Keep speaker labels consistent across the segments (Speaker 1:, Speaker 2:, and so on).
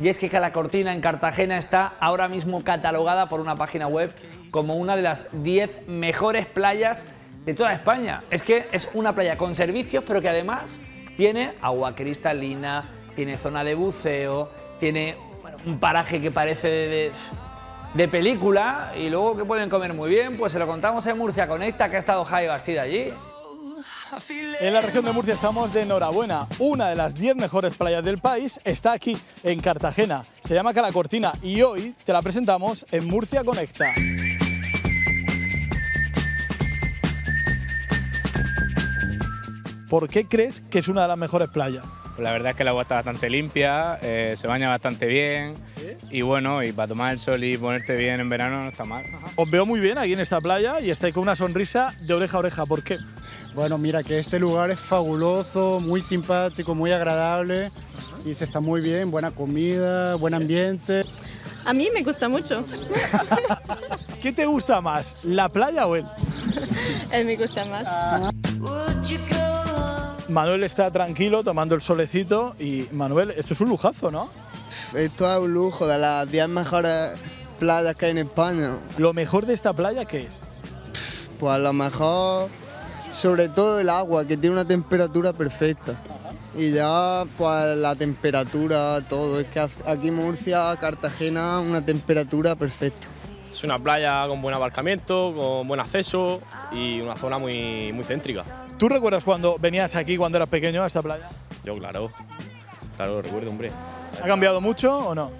Speaker 1: Y es que Calacortina en Cartagena está ahora mismo catalogada por una página web como una de las 10 mejores playas de toda España. Es que es una playa con servicios, pero que además tiene agua cristalina, tiene zona de buceo, tiene un paraje que parece de, de, de película y luego que pueden comer muy bien, pues se lo contamos en Murcia Conecta, que ha estado Javi Bastida allí.
Speaker 2: En la región de Murcia estamos de enhorabuena. Una de las 10 mejores playas del país está aquí, en Cartagena. Se llama Calacortina y hoy te la presentamos en Murcia Conecta. ¿Por qué crees que es una de las mejores playas?
Speaker 3: Pues la verdad es que el agua está bastante limpia, eh, se baña bastante bien y bueno, y para tomar el sol y ponerte bien en verano no está mal.
Speaker 2: Os veo muy bien aquí en esta playa y estáis con una sonrisa de oreja a oreja. ¿Por qué?
Speaker 4: Bueno, mira que este lugar es fabuloso, muy simpático, muy agradable y se está muy bien, buena comida, buen ambiente.
Speaker 5: A mí me gusta mucho.
Speaker 2: ¿Qué te gusta más, la playa o él?
Speaker 5: Él me gusta más.
Speaker 2: Manuel está tranquilo tomando el solecito y Manuel, esto es un lujazo, ¿no?
Speaker 6: Esto es un lujo de las 10 mejores playas que hay en España.
Speaker 2: Lo mejor de esta playa, ¿qué es?
Speaker 6: Pues a lo mejor, sobre todo el agua, que tiene una temperatura perfecta. Y ya, pues la temperatura, todo. Es que aquí Murcia, Cartagena, una temperatura perfecta.
Speaker 7: Es una playa con buen aparcamiento, con buen acceso y una zona muy, muy céntrica.
Speaker 2: ¿Tú recuerdas cuando venías aquí cuando eras pequeño a esta playa?
Speaker 7: Yo, claro. Claro, lo recuerdo, hombre.
Speaker 2: ¿Ha cambiado mucho o no?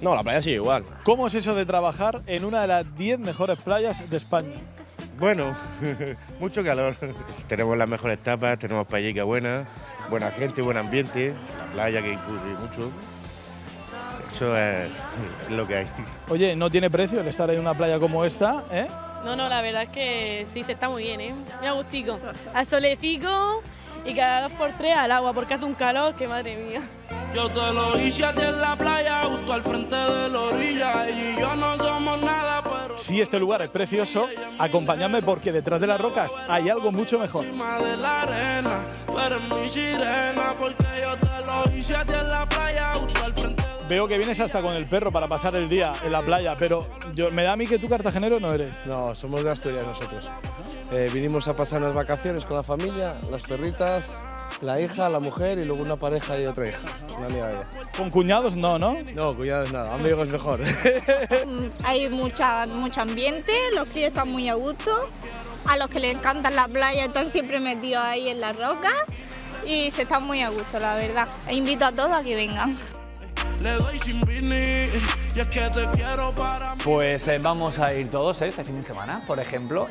Speaker 7: No, la playa sigue igual.
Speaker 2: ¿Cómo es eso de trabajar en una de las 10 mejores playas de España?
Speaker 8: Bueno, mucho calor. tenemos las mejores tapas, tenemos paellica buena, buena gente, buen ambiente, la playa que incluye mucho. Eso es lo que hay.
Speaker 2: Oye, ¿no tiene precio el estar en una playa como esta? ¿eh?
Speaker 5: No, no, la verdad es que sí, se está muy bien, ¿eh? Me gustico. Al solecico y cada dos por tres al agua, porque hace un calor que madre mía.
Speaker 9: Yo te lo hice a ti en la playa, justo al frente de la orilla. Ella y yo no somos nada, pero.
Speaker 2: Si este lugar es precioso, acompáñame porque detrás de las rocas hay algo mucho mejor.
Speaker 9: Encima de la arena, eres mi sirena, porque yo te lo hice a ti en la playa, justo al frente de
Speaker 2: Veo que vienes hasta con el perro para pasar el día en la playa, pero yo, me da a mí que tú cartagenero no eres.
Speaker 10: No, somos de Asturias nosotros. Eh, vinimos a pasar unas vacaciones con la familia, las perritas, la hija, la mujer y luego una pareja y otra hija, una amiga de ella.
Speaker 2: Con cuñados no, ¿no?
Speaker 10: No, cuñados nada, amigos mejor.
Speaker 11: Hay mucha, mucho ambiente, los críos están muy a gusto. A los que les encanta la playa están siempre metidos ahí en la roca y se están muy a gusto, la verdad. E invito a todos a que vengan.
Speaker 9: Le doy sin vinir, y es que te quiero para mí.
Speaker 1: Pues eh, vamos a ir todos eh, este fin de semana, por ejemplo.